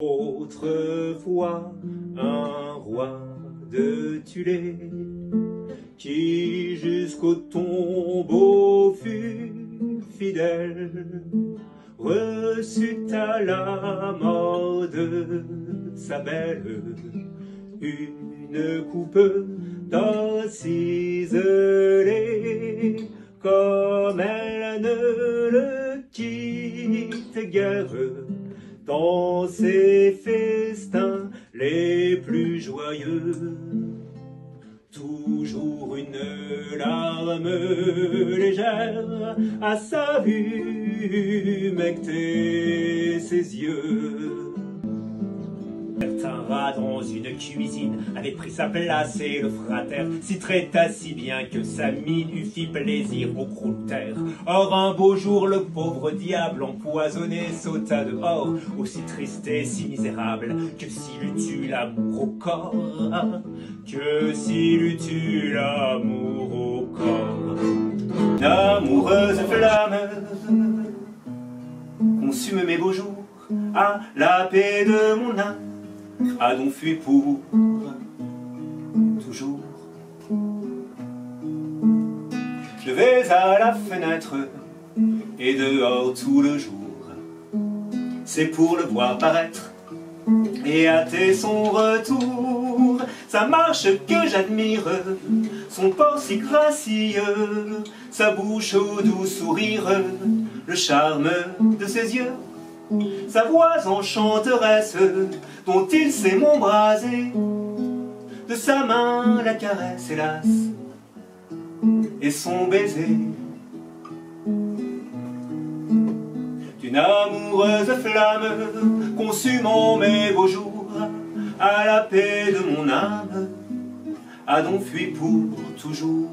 Autrefois, un roi de Tulé, qui jusqu'au tombeau fut fidèle, reçut à la mort de sa belle une coupe d'or ciselé, comme elle ne le quitte guère dans ses festins les plus joyeux. Toujours une larme légère à sa vue humectait ses yeux. Un rat dans une cuisine avait pris sa place et le frater s'y traita si bien que sa mine eût fit plaisir au croûter. Or un beau jour le pauvre diable empoisonné sauta dehors, aussi triste et si misérable que s'il eût eu l'amour au corps, que s'il eût eu l'amour au corps. Amoureuse flamme, consume mes beaux jours à la paix de mon âme a donc pour toujours. Je vais à la fenêtre et dehors tout le jour. C'est pour le voir paraître et hâter son retour. Sa marche que j'admire, son port si gracieux, sa bouche au doux sourire, le charme de ses yeux sa voix enchanteresse, dont il sait m'embraser, de sa main la caresse, hélas, et son baiser. D'une amoureuse flamme, consumant mes beaux jours, à la paix de mon âme, a donc fui pour toujours.